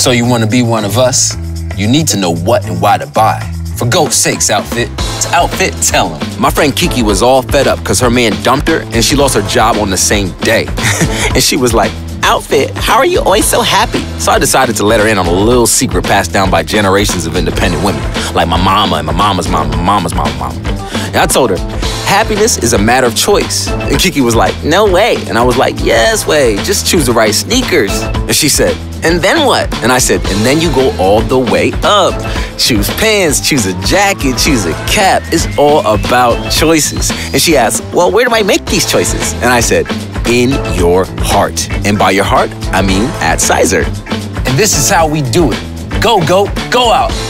So you want to be one of us? You need to know what and why to buy. For Goat's sakes, Outfit. To Outfit, tell him. My friend Kiki was all fed up because her man dumped her and she lost her job on the same day. and she was like, Outfit, how are you always so happy? So I decided to let her in on a little secret passed down by generations of independent women, like my mama and my mama's mama, my mama's mama, mama. And I told her, happiness is a matter of choice. And Kiki was like, no way. And I was like, yes way, just choose the right sneakers. And she said, and then what? And I said, and then you go all the way up. Choose pants, choose a jacket, choose a cap. It's all about choices. And she asked, well, where do I make these choices? And I said, in your heart. And by your heart, I mean at Sizeer. And this is how we do it. Go, go, go out.